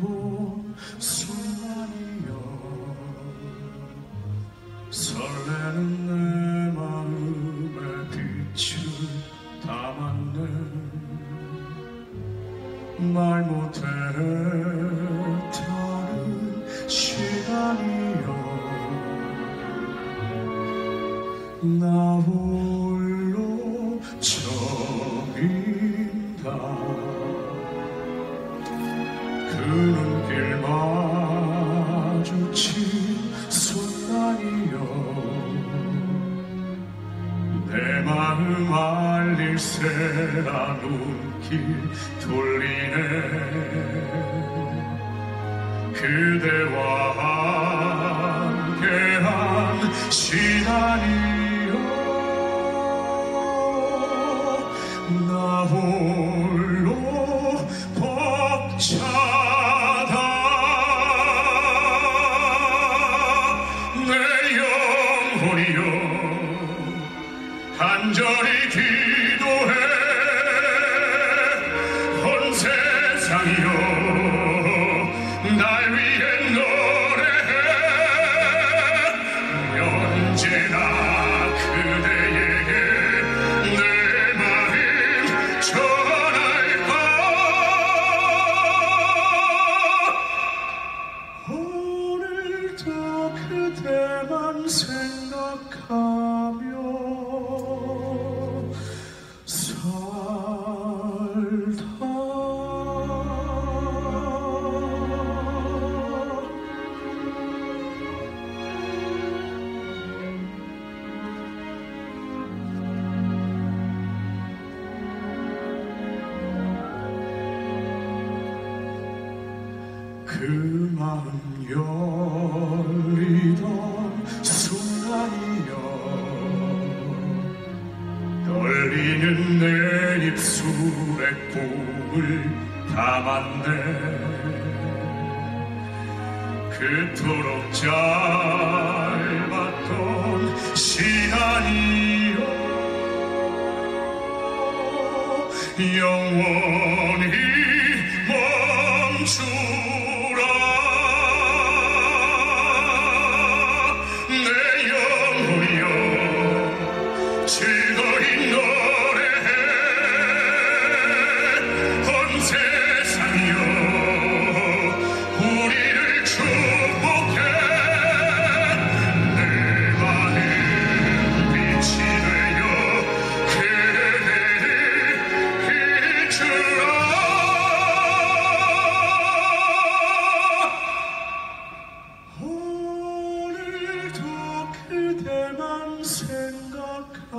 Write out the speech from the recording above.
본 순간이여. 설레는 내 마음에 빛을 담았네. 말 못했다는 시간이여. 나홀 눈길 마주친 순간이여 내 마음 알릴 새라 눈길 돌리네. 그대와 함께한 시간이여 나홀 간절히 기도해. 온 세상이여 날 위해 노래해. 언제나 그대에게 내 마음 전할까 오늘도 그대만 생각하며 그 마음 열 입술에 꿈을 담았네 그토록 짧았던 시간이여 영원 생각하며